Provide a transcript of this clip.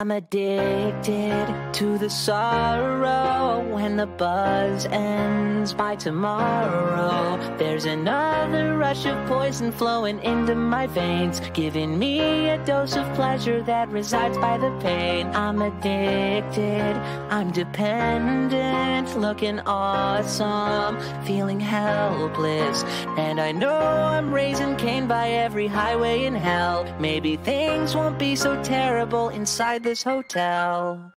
I'm addicted to the sorrow when the buzz ends by tomorrow. There's another rush of poison flowing into my veins, giving me a dose of pleasure that resides by the pain. I'm addicted, I'm dependent, looking awesome, feeling helpless. And I know I'm raising Cain by every highway in hell. Maybe things won't be so terrible inside this hotel.